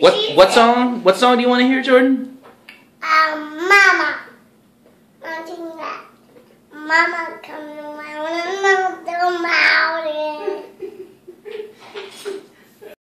What what song? What song do you want to hear, Jordan? Um, Mama. Mama, sing that. Mama, come